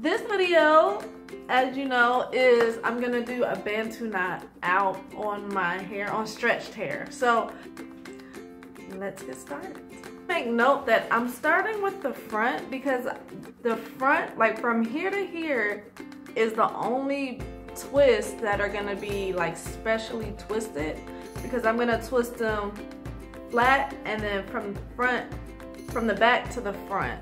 This video, as you know, is I'm gonna do a bantu knot out on my hair, on stretched hair. So let's get started. Make note that I'm starting with the front because the front, like from here to here, is the only twists that are gonna be like specially twisted because I'm gonna twist them flat and then from front, from the back to the front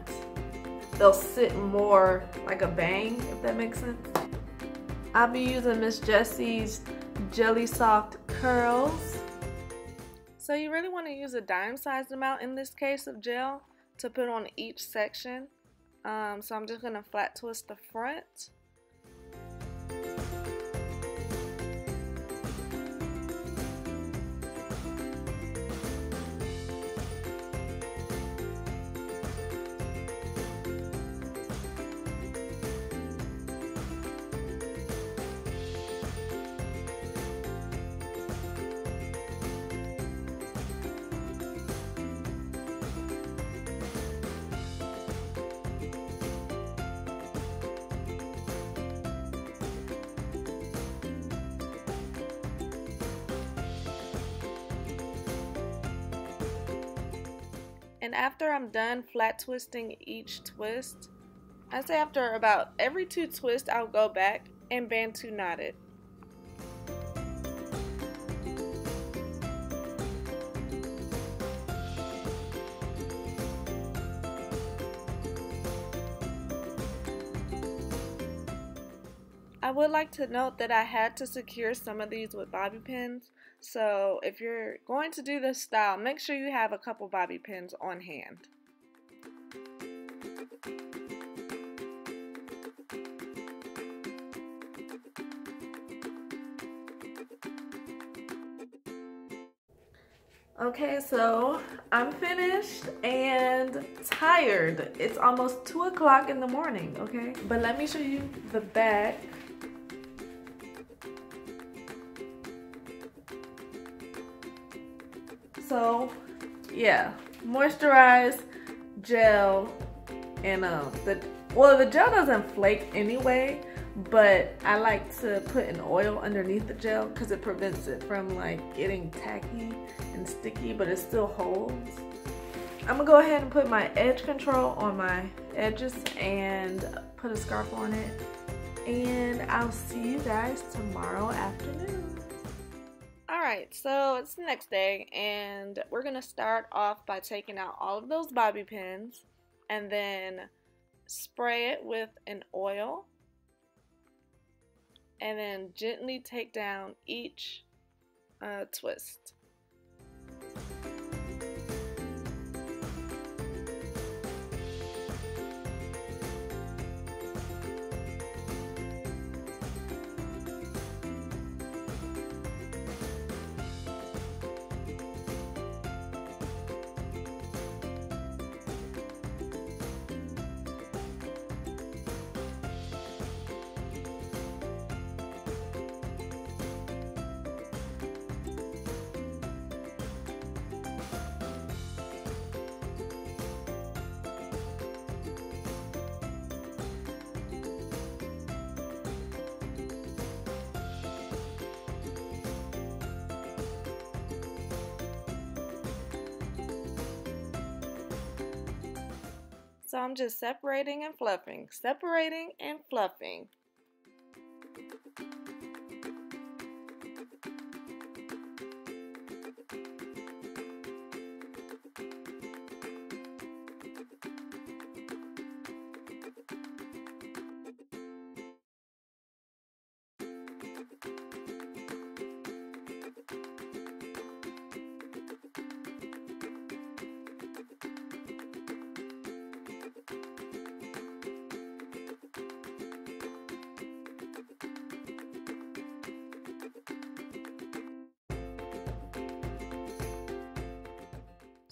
they'll sit more like a bang, if that makes sense. I'll be using Miss Jessie's Jelly Soft Curls. So you really want to use a dime-sized amount in this case of gel to put on each section. Um, so I'm just going to flat twist the front. And after I'm done flat twisting each twist, I say after about every two twists, I'll go back and bantu knot it. I would like to note that I had to secure some of these with bobby pins so if you're going to do this style, make sure you have a couple bobby pins on hand. Okay, so I'm finished and tired. It's almost 2 o'clock in the morning, okay? But let me show you the back. So yeah, moisturize, gel, and um, the well the gel doesn't flake anyway, but I like to put an oil underneath the gel because it prevents it from like getting tacky and sticky, but it still holds. I'm gonna go ahead and put my edge control on my edges and put a scarf on it. And I'll see you guys tomorrow afternoon. Alright, so it's the next day and we're going to start off by taking out all of those bobby pins and then spray it with an oil and then gently take down each uh, twist. So I'm just separating and fluffing, separating and fluffing.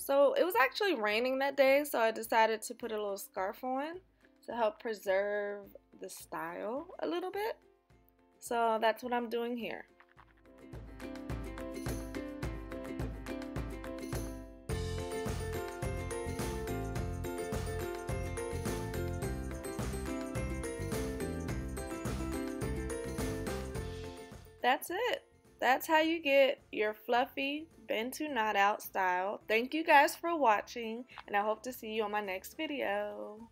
So it was actually raining that day, so I decided to put a little scarf on to help preserve the style a little bit. So that's what I'm doing here. That's it. That's how you get your fluffy Bantu knot out style. Thank you guys for watching and I hope to see you on my next video.